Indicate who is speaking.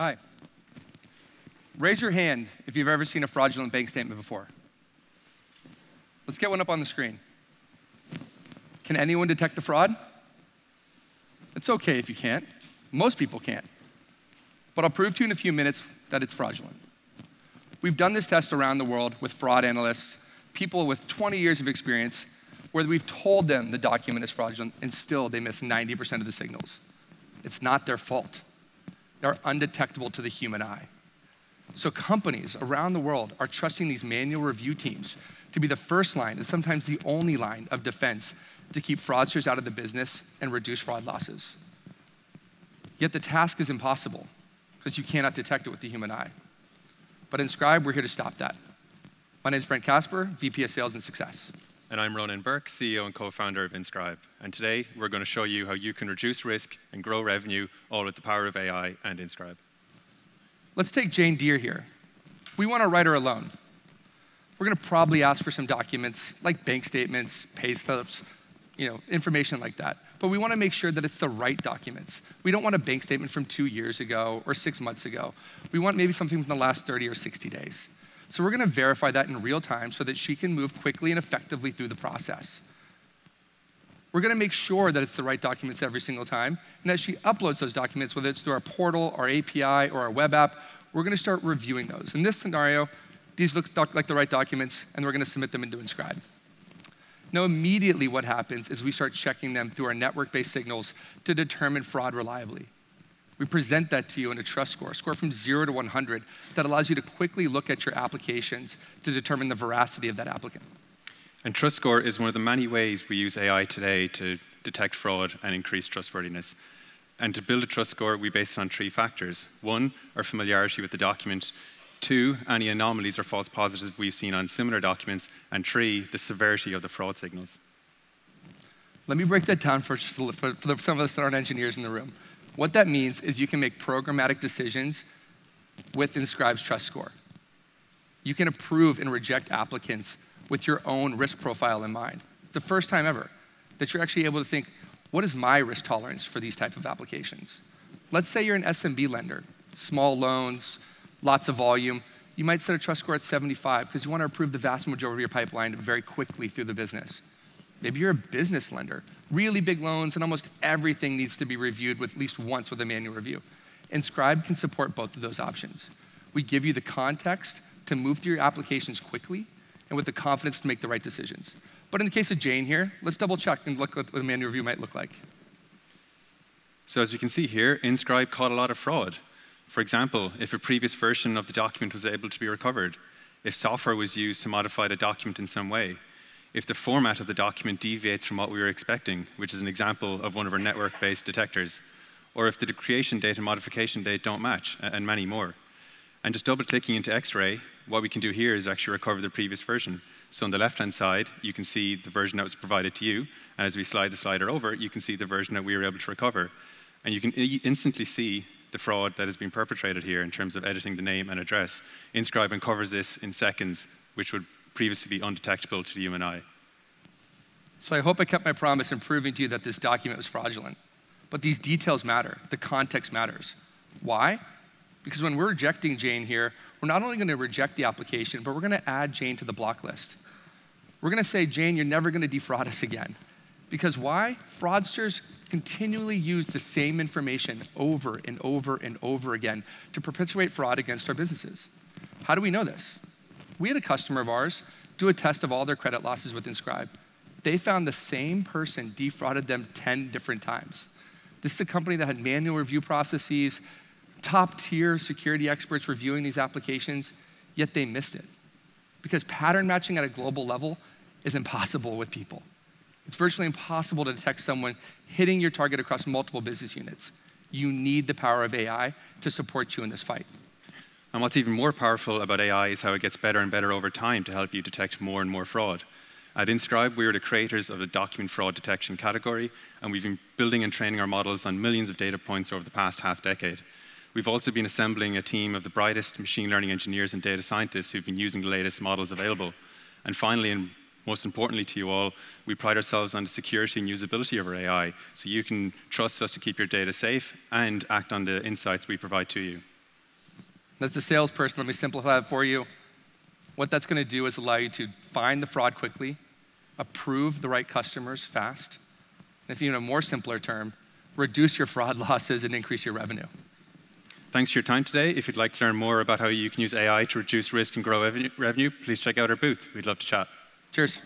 Speaker 1: Hi. Raise your hand if you've ever seen a fraudulent bank statement before. Let's get one up on the screen. Can anyone detect the fraud? It's okay if you can't. Most people can't. But I'll prove to you in a few minutes that it's fraudulent. We've done this test around the world with fraud analysts, people with 20 years of experience, where we've told them the document is fraudulent and still they miss 90% of the signals. It's not their fault. They're undetectable to the human eye. So companies around the world are trusting these manual review teams to be the first line and sometimes the only line of defense to keep fraudsters out of the business and reduce fraud losses. Yet the task is impossible because you cannot detect it with the human eye. But Inscribe, we're here to stop that. My name is Brent Casper, VP of Sales and Success.
Speaker 2: And I'm Ronan Burke, CEO and co-founder of Inscribe. And today, we're going to show you how you can reduce risk and grow revenue, all with the power of AI and Inscribe.
Speaker 1: Let's take Jane Deere here. We want to write her a loan. We're going to probably ask for some documents like bank statements, pay slips, you know, information like that. But we want to make sure that it's the right documents. We don't want a bank statement from two years ago or six months ago. We want maybe something from the last 30 or 60 days. So we're going to verify that in real time so that she can move quickly and effectively through the process. We're going to make sure that it's the right documents every single time, and as she uploads those documents, whether it's through our portal, our API, or our web app, we're going to start reviewing those. In this scenario, these look like the right documents, and we're going to submit them into Inscribe. Now, immediately what happens is we start checking them through our network-based signals to determine fraud reliably. We present that to you in a trust score, a score from zero to 100, that allows you to quickly look at your applications to determine the veracity of that applicant.
Speaker 2: And Trust Score is one of the many ways we use AI today to detect fraud and increase trustworthiness. And to build a trust score, we base it on three factors. One, our familiarity with the document. Two, any anomalies or false positives we've seen on similar documents. And three, the severity of the fraud signals.
Speaker 1: Let me break that down for, for, for some of us that aren't engineers in the room. What that means is you can make programmatic decisions with Inscribe's trust score. You can approve and reject applicants with your own risk profile in mind. It's the first time ever that you're actually able to think, what is my risk tolerance for these type of applications? Let's say you're an SMB lender, small loans, lots of volume. You might set a trust score at 75 because you want to approve the vast majority of your pipeline very quickly through the business. Maybe you're a business lender, really big loans, and almost everything needs to be reviewed with at least once with a manual review. Inscribe can support both of those options. We give you the context to move through your applications quickly and with the confidence to make the right decisions. But in the case of Jane here, let's double check and look what a manual review might look like.
Speaker 2: So as you can see here, Inscribe caught a lot of fraud. For example, if a previous version of the document was able to be recovered, if software was used to modify the document in some way, if the format of the document deviates from what we were expecting, which is an example of one of our network-based detectors, or if the creation date and modification date don't match, and many more. And just double clicking into X-ray, what we can do here is actually recover the previous version. So on the left-hand side, you can see the version that was provided to you, and as we slide the slider over, you can see the version that we were able to recover. And you can instantly see the fraud that has been perpetrated here in terms of editing the name and address. Inscribe uncovers this in seconds, which would previously undetectable to the human eye.
Speaker 1: So I hope I kept my promise in proving to you that this document was fraudulent. But these details matter. The context matters. Why? Because when we're rejecting Jane here, we're not only going to reject the application, but we're going to add Jane to the block list. We're going to say, Jane, you're never going to defraud us again. Because why? Fraudsters continually use the same information over and over and over again to perpetuate fraud against our businesses. How do we know this? We had a customer of ours do a test of all their credit losses with Inscribe. They found the same person defrauded them 10 different times. This is a company that had manual review processes, top tier security experts reviewing these applications, yet they missed it. Because pattern matching at a global level is impossible with people. It's virtually impossible to detect someone hitting your target across multiple business units. You need the power of AI to support you in this fight.
Speaker 2: And what's even more powerful about AI is how it gets better and better over time to help you detect more and more fraud. At Inscribe, we are the creators of the document fraud detection category, and we've been building and training our models on millions of data points over the past half decade. We've also been assembling a team of the brightest machine learning engineers and data scientists who've been using the latest models available. And finally, and most importantly to you all, we pride ourselves on the security and usability of our AI, so you can trust us to keep your data safe and act on the insights we provide to you.
Speaker 1: As the salesperson, let me simplify it for you. What that's going to do is allow you to find the fraud quickly, approve the right customers fast, and if you in a more simpler term, reduce your fraud losses and increase your revenue.
Speaker 2: Thanks for your time today. If you'd like to learn more about how you can use AI to reduce risk and grow revenue, please check out our booth. We'd love to chat.
Speaker 1: Cheers.